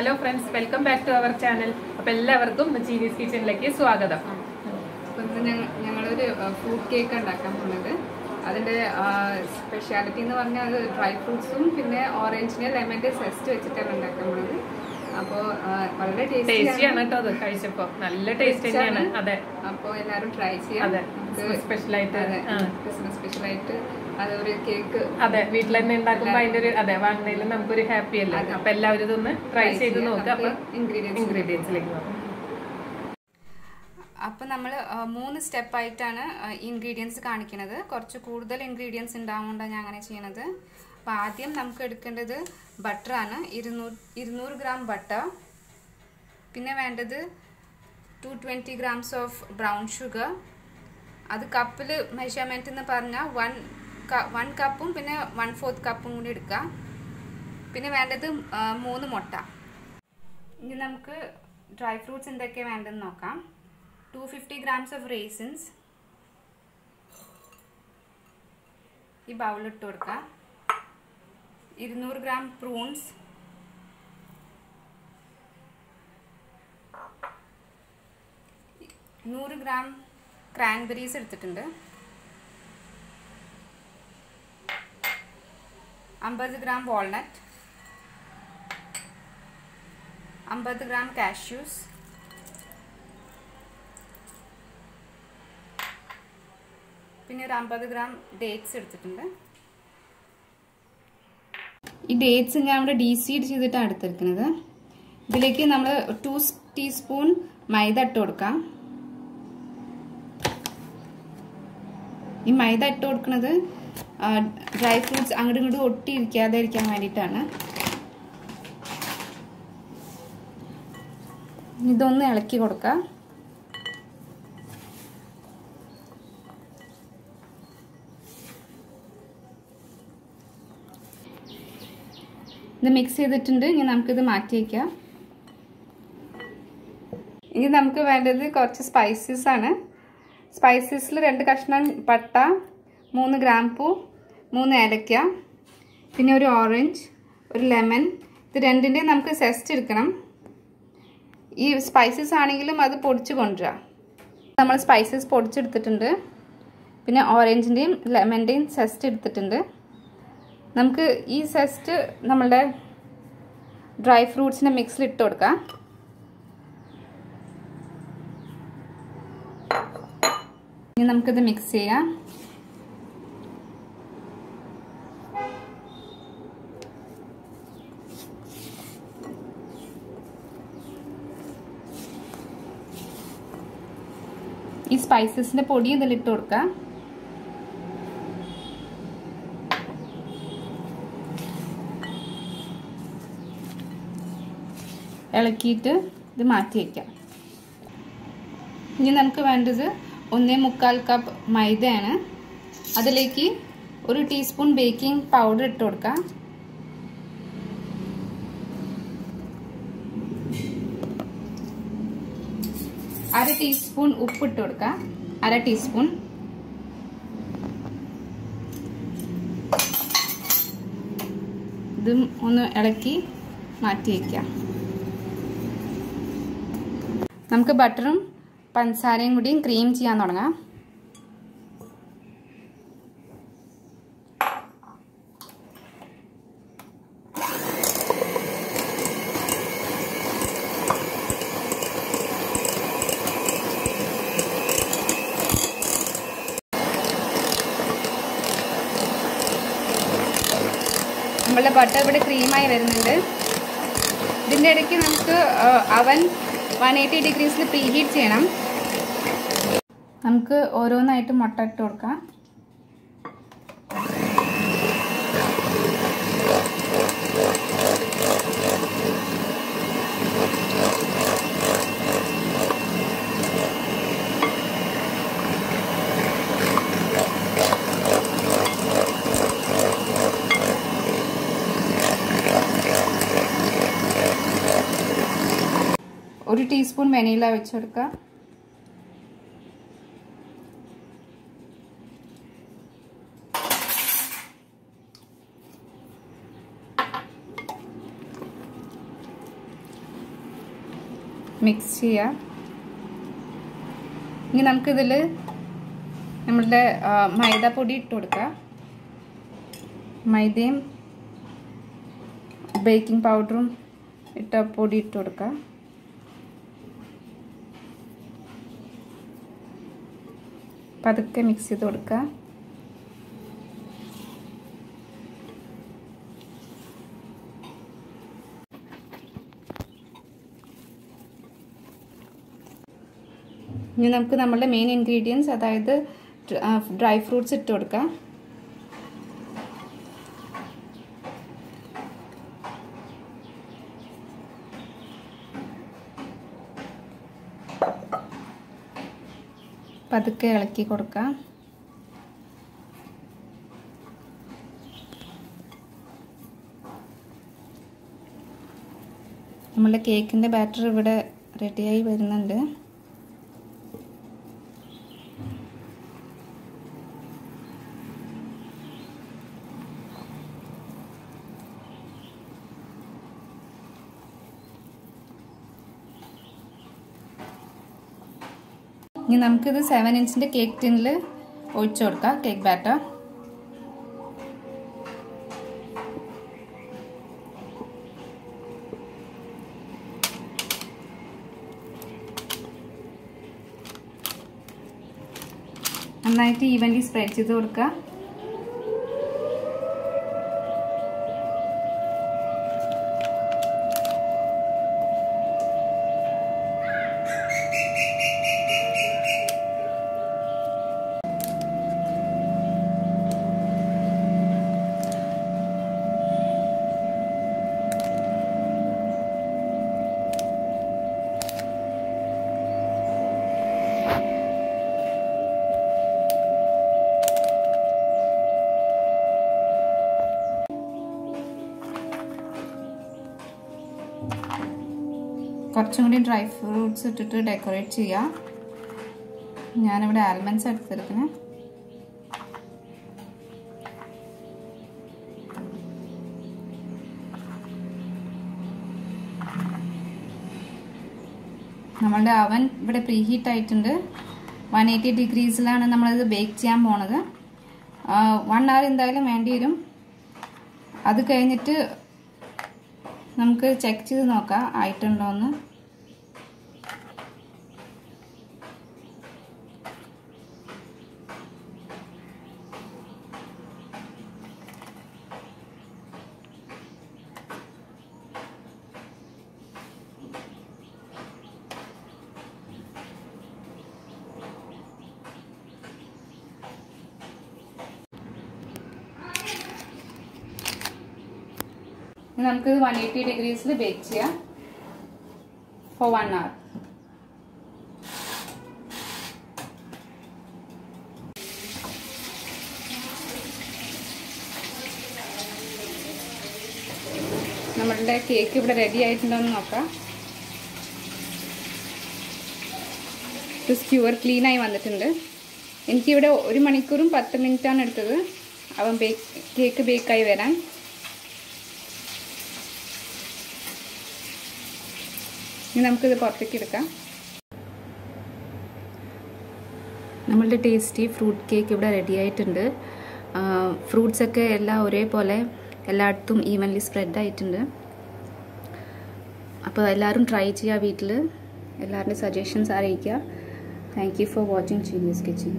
Hello friends welcome back to our channel അപ്പൊ എല്ലാവർക്കും ജീവിസ് കിച്ചണിലേക്ക് സ്വാഗതം. ഞങ്ങളൊരു ഫ്രൂട്ട് കേക്ക് ഉണ്ടാക്കാൻ പോകുന്നത് അതിന്റെ സ്പെഷ്യാലിറ്റി എന്ന് പറഞ്ഞാൽ അത് ഡ്രൈ ഫ്രൂട്ട്സും പിന്നെ ഓറഞ്ചിന് ലെമന്റെ സെസ്റ്റ് വെച്ചിട്ടാണ് ഉണ്ടാക്കാൻ പോകുന്നത് അപ്പോൾ വളരെ ടേസ്റ്റിയാണ് കേട്ടോ അത് കഴിച്ചപ്പോ. നല്ല ടേസ്റ്റ് തന്നെയാണ്. അതെ. അപ്പോൾ എല്ലാവരും ട്രൈ ചെയ്യാം. സ്പെഷ്യലായിട്ട് ക്രിസ്മസ് കേക്ക് അതെ വീട്ടിൽ തന്നെ ഉണ്ടാക്കുമ്പോ അതിന്റെ ഒരു അതെ വാങ്ങുന്നതിൽ നമുക്കൊരു ഹാപ്പി അല്ലേ. അപ്പൊ എല്ലാവരും ഇതൊന്ന് ട്രൈ ചെയ്ത് നോക്കുക അപ്പൊ ഇൻഗ്രീഡിയൻസ് ഇൻഗ്രീഡിയൻസിലേക്ക് നോക്കാം അപ്പോൾ നമ്മൾ മൂന്ന് സ്റ്റെപ്പായിട്ടാണ് ഇൻഗ്രീഡിയൻസ് കാണിക്കുന്നത് കുറച്ച് കൂടുതൽ ഇൻഗ്രീഡിയൻസ് ഉണ്ടാവുകൊണ്ടാണ് ഞാൻ അങ്ങനെ ചെയ്യണത്. അപ്പോൾ ആദ്യം നമുക്ക് എടുക്കേണ്ടത് ബട്ടറാണ് ഇരുന്നൂറ് ഇരുന്നൂറ് ഗ്രാം ബട്ടർ പിന്നെ വേണ്ടത് two twenty grams of brown sugar അത് കപ്പിൽ മെഷർമെന്റ് എന്ന് പറഞ്ഞാൽ വൺ വൺ കപ്പും പിന്നെ വൺ ഫോർത്ത് കപ്പും കൂടി എടുക്കുക. പിന്നെ വേണ്ടത് മൂന്ന് മുട്ട. ഇനി നമുക്ക് ഡ്രൈ ഫ്രൂട്ട്സ് എന്തൊക്കെയാണ് വേണ്ടതെന്ന് നോക്കാം. Two fifty grams of raisins ഈ ബൗളിട്ട് കൊടുക്കുക. ഇരുന്നൂറ് ഗ്രാം പ്രൂൺസ് നൂറ് ഗ്രാം ക്രാൻബെറീസ് എടുത്തിട്ടുണ്ട്. അമ്പത് ഗ്രാം വാൾനട്ട് അമ്പത് ഗ്രാം കാഷ്യൂസ് പിന്നെ ഒരു അമ്പത് ഗ്രാം ഡേറ്റ്സ് എടുത്തിട്ടുണ്ട്. ഈ ഡേറ്റ്സ് ഞാൻ ഇവിടെ ഡീസീഡ് ചെയ്തിട്ടാണ് എടുത്തിരിക്കുന്നത്. ഇതിലേക്ക് നമ്മൾ ടു ടീസ്പൂൺ മൈദ ഇട്ട് കൊടുക്കാം. ഈ മൈദ ഇട്ട് കൊടുക്കുന്നത് ഡ്രൈ ഫ്രൂട്ട്സ് അങ്ങോട്ടും ഇങ്ങോട്ടും ഒട്ടിയിരിക്കാതെ ഇരിക്കാൻ വേണ്ടിയിട്ടാണ്. ഇതൊന്ന് ഇളക്കി കൊടുക്കാം. ഇത് മിക്സ് ചെയ്തിട്ടുണ്ട്. ഇനി നമുക്കിത് മാറ്റി വയ്ക്കാം ഇനി നമുക്ക് വേണ്ടത് കുറച്ച് സ്പൈസസ് ആണ്. സ്പൈസസിൽ രണ്ട് കഷ്ണം പട്ട മൂന്ന് ഗ്രാമ്പൂ മൂന്ന് ഏലക്ക പിന്നെ ഒരു ഓറഞ്ച് ഒരു ലെമൺ ഇത് രണ്ടിന്റെയും നമുക്ക് സെസ്റ്റ് എടുക്കണം. ഈ സ്പൈസസ് ആണെങ്കിലും അത് പൊടിച്ച് കൊണ്ടുവരാം നമ്മൾ സ്പൈസസ് പൊടിച്ചെടുത്തിട്ടുണ്ട്. പിന്നെ ഓറഞ്ചിന്റെയും ലെമന്റെയും സെസ്റ്റ് എടുത്തിട്ടുണ്ട്. നമുക്ക് ഈ സെസ്റ്റ് നമ്മളുടെ ഡ്രൈ ഫ്രൂട്ട്സിന്റെ മിക്സിൽ ഇട്ട് കൊടുക്കാം. ഇനി നമുക്കിത് മിക്സ് ചെയ്യാം. സ്പൈസസിന്റെ പൊടി ഇതിലിട്ട് കൊടുക്കാം. ഇളക്കിയിട്ട് ഇത് മാറ്റി വയ്ക്കാം ഇനി നമുക്ക് വേണ്ടത് ഒന്നേ മുക്കാൽ കപ്പ് മൈദയാണ്. അതിലേക്ക് ഒരു ടീസ്പൂൺ ബേക്കിംഗ് പൗഡർ ഇട്ട് കൊടുക്കാം. അര ടീസ്പൂൺ ഉപ്പ് ഇട്ട് കൊടുക്കാം. അര ടീസ്പൂൺ ഇതും ഒന്ന് ഇളക്കി മാറ്റി വയ്ക്കാം നമുക്ക് ബട്ടറും പഞ്ചസാരയും കൂടിയും ക്രീം ചെയ്യാൻ തുടങ്ങാം. നമ്മളുടെ ബട്ടർ ഇവിടെ ക്രീമായി വരുന്നുണ്ട്. ഇതിന്റെ ഇടയ്ക്ക് നമുക്ക് അവൻ വൺ എയ്റ്റി ഡിഗ്രീസിൽ പ്രീഹീറ്റ് ചെയ്യണം. നമുക്ക് ഓരോന്നായിട്ട് മുട്ട ഇട്ട് കൊടുക്കാം. ഒരു ടീസ്പൂൺ വെനീല വെച്ചെടുക്കുക മിക്സ് ചെയ്യുക ഇനി നമുക്കിതിൽ നമ്മളുടെ മൈദാപ്പൊടി ഇട്ട് കൊടുക്കാം മൈദയും ബേക്കിംഗ് പൗഡറും ഇട്ട പൊടി ഇട്ട് കൊടുക്കാം പതുക്കെ മിക്സ് ചെയ്ത് കൊടുക്കുക ഇനി നമുക്ക് നമ്മളുടെ മെയിൻ ഇൻഗ്രീഡിയൻസ് അതായത് ഡ്രൈ ഫ്രൂട്ട്സ് ഇട്ട് കൊടുക്കാം. പതുക്കെ ഇളക്കി കൊടുക്കാം. നമ്മളുടെ കേക്കിന്റെ ബാറ്റർ ഇവിടെ റെഡിയായി വരുന്നുണ്ട്. ഇനി നമുക്കിത് സെവൻ ഇഞ്ചിന്റെ കേക്ക് ടിന്നിൽ ഒഴിച്ചു കൊടുക്കാം കേക്ക് ബാറ്റർ നന്നായിട്ട് ഈവൻലി സ്പ്രെഡ് ചെയ്ത് കൊടുക്കുക. കുറച്ചും കൂടി ഡ്രൈ ഫ്രൂട്ട്സ് ഇട്ടിട്ട് ഡെക്കറേറ്റ് ചെയ്യാം. ഞാനിവിടെ ആൽമൻസ് എടുത്തിരിക്കുന്നത് നമ്മളുടെ അവൻ ഇവിടെ പ്രീ ഹീറ്റ് ആയിട്ടുണ്ട്. വൺ എയ്റ്റി ഡിഗ്രീസിലാണ് നമ്മളിത് ബേക്ക് ചെയ്യാൻ പോണത്. വൺ അവർ എന്തായാലും വേണ്ടി വരും അത് കഴിഞ്ഞിട്ട് നമുക്ക് ചെക്ക് ചെയ്ത് നോക്കാം. ആയിട്ടുണ്ടോ എന്ന് നമുക്ക് വൺ എയ്റ്റി ഡിഗ്രീസിൽ ബേക്ക് ചെയ്യാം. ഫോർ വൺ അവർ നമ്മളുടെ കേക്ക് ഇവിടെ റെഡി ആയിട്ടുണ്ടോയെന്ന് നോക്കാം. സ്ക്യൂർ ക്ലീനായി വന്നിട്ടുണ്ട്. എനിക്കിവിടെ ഒരു മണിക്കൂറും പത്ത് മിനിറ്റാണ് എടുത്തത്. അവൻ ബേക്ക് കേക്ക് ബേക്കായി വരാൻ. ഇനി നമുക്കിത് പുറത്തേക്ക് എടുക്കാം. നമ്മളുടെ ടേസ്റ്റി ഫ്രൂട്ട് കേക്ക് ഇവിടെ റെഡി ആയിട്ടുണ്ട്. ഫ്രൂട്ട്സ് ഒക്കെ എല്ലാം ഒരേപോലെ എല്ലായിടത്തും ഈവൻലി സ്പ്രെഡ് ആയിട്ടുണ്ട്. അപ്പോൾ എല്ലാവരും ട്രൈ ചെയ്യുക വീട്ടിൽ എല്ലാവരുടെയും സജഷൻസ് അറിയിക്കുക. താങ്ക് യു ഫോർ വാച്ചിങ് ചീനിയസ് കിച്ചൻ